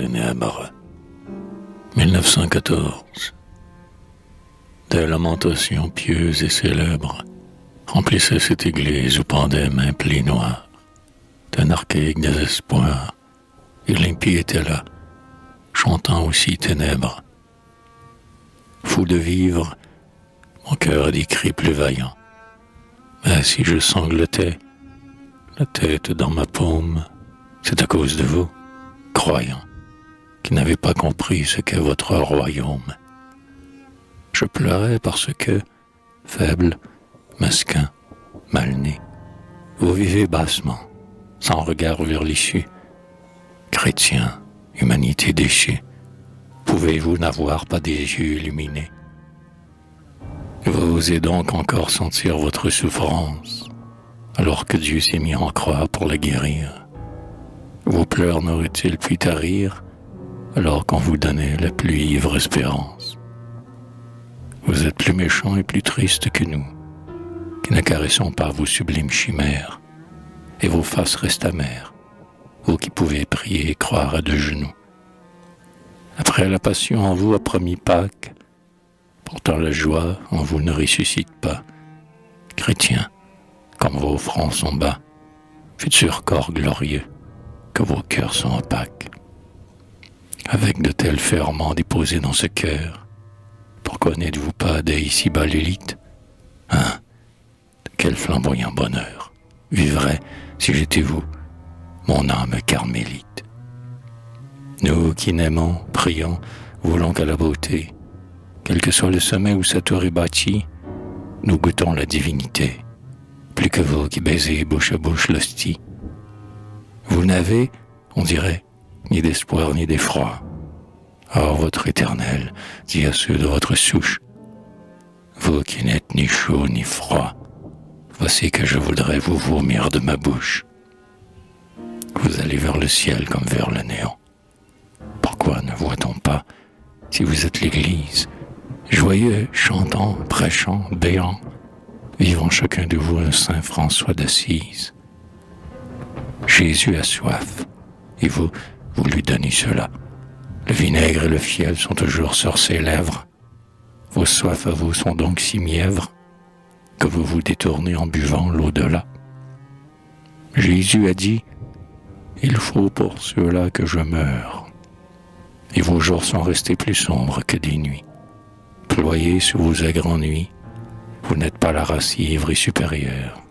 ténèbres. 1914. Des lamentations pieuses et célèbres remplissaient cette église où pendaient mains plis noirs d'un archaïque désespoir. Et l'impie était là, chantant aussi ténèbres. Fou de vivre, mon cœur a des cris plus vaillants. Mais si je sanglotais, la tête dans ma paume, c'est à cause de vous, croyants, qui n'avez pas compris ce qu'est votre royaume. Je pleurais parce que, faible, mesquin, mal né, vous vivez bassement, sans regard vers l'issue. Chrétien, humanité déchue, pouvez-vous n'avoir pas des yeux illuminés? Vous osez donc encore sentir votre souffrance, alors que Dieu s'est mis en croix pour la guérir. Vos pleurs n'auraient-ils pu tarir alors qu'on vous donnait la plus ivre espérance Vous êtes plus méchants et plus tristes que nous, qui ne caressons pas vos sublimes chimères, et vos faces restent amères, vous qui pouvez prier et croire à deux genoux. Après la passion en vous a promis Pâques, pourtant la joie en vous ne ressuscite pas. Chrétiens, comme vos fronts sont bas, futurs corps glorieux, que vos cœurs sont opaques. Avec de tels ferments déposés dans ce cœur, pourquoi n'êtes-vous pas des ici-bas l'élite Hein? Quel flamboyant bonheur vivrait, si j'étais vous, mon âme carmélite? Nous qui n'aimons, prions, voulons qu'à la beauté, quel que soit le sommet où sa tour est bâtie, nous goûtons la divinité, plus que vous qui baisez bouche à bouche l'hostie. Vous n'avez, on dirait, ni d'espoir ni d'effroi. Or votre éternel dit à ceux de votre souche, vous qui n'êtes ni chaud ni froid, voici que je voudrais vous vomir de ma bouche. Vous allez vers le ciel comme vers le néant. Pourquoi ne voit-on pas, si vous êtes l'Église, joyeux, chantant, prêchant, béant, vivant chacun de vous un Saint François d'Assise? Jésus a soif, et vous, vous lui donnez cela. Le vinaigre et le fiel sont toujours sur ses lèvres. Vos soifs à vous sont donc si mièvres que vous vous détournez en buvant l'au-delà. Jésus a dit, Il faut pour ceux-là que je meure. Et vos jours sont restés plus sombres que des nuits. Ployés sous vos aigres nuits, vous n'êtes pas la race ivre et supérieure.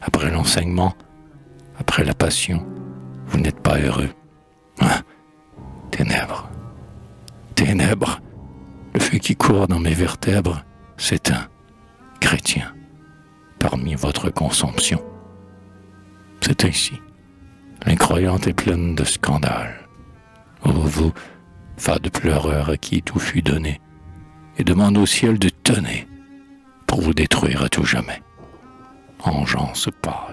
Après l'enseignement, après la passion, vous n'êtes pas heureux. Ténèbres. Ténèbres. Le feu qui court dans mes vertèbres s'éteint. Chrétien, parmi votre consomption. C'est ainsi. L'incroyante est pleine de scandales. Oh, vous, de pleureur à qui tout fut donné, et demande au ciel de tenir pour vous détruire à tout jamais. Engeance pâle.